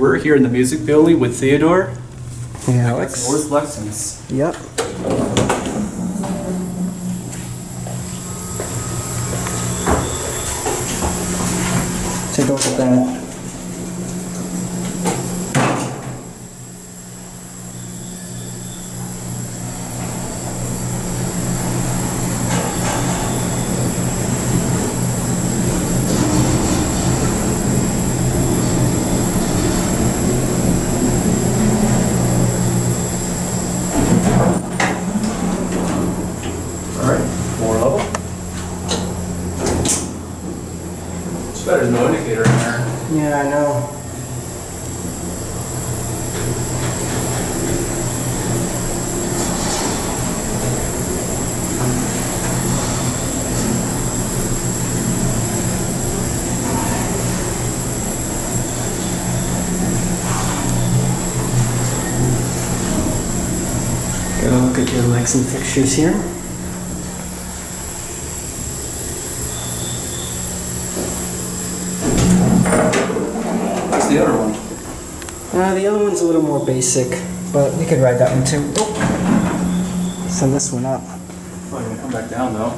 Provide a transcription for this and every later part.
We're here in the music building with Theodore. Some Alex. North lessons. Yep. Take a look at that. Better no indicator in there. Yeah, I know. Got a look at your legs and fixtures here. What's the other one? Uh, the other one's a little more basic, but we could ride that one too. Oh. Send this one up. Gonna come back down though.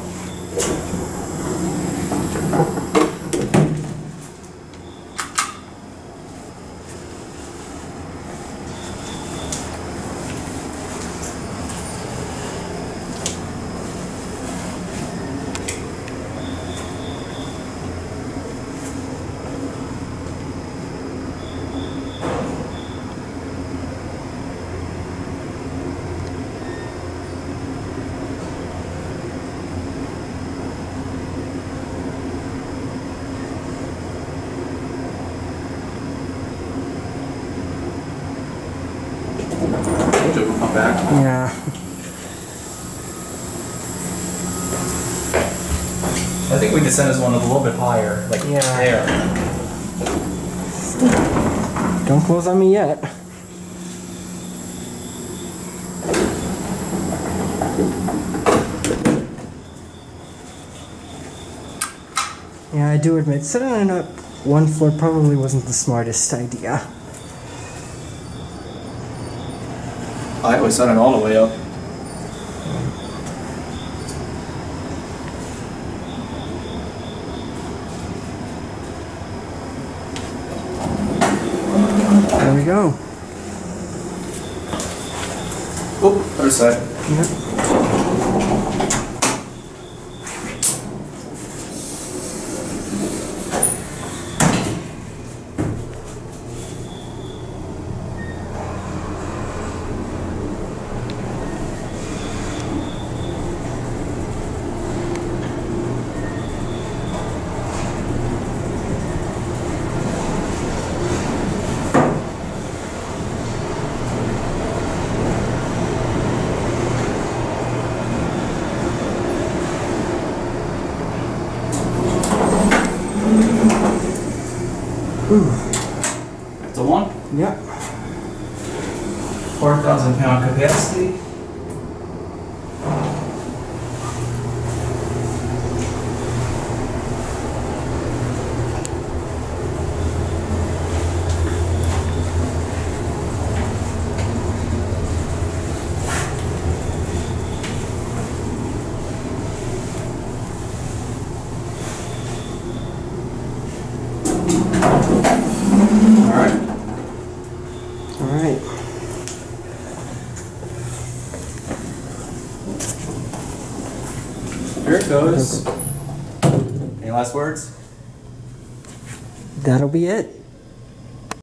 Yeah. I think we could send this one a little bit higher, like Yeah. there. Don't close on me yet. Yeah, I do admit, setting it up one floor probably wasn't the smartest idea. I always sent it all the way up. There we go. Oh, other side. Yep. It's a one. Yep. Four thousand pound capacity. Here it goes. Any last words? That'll be it.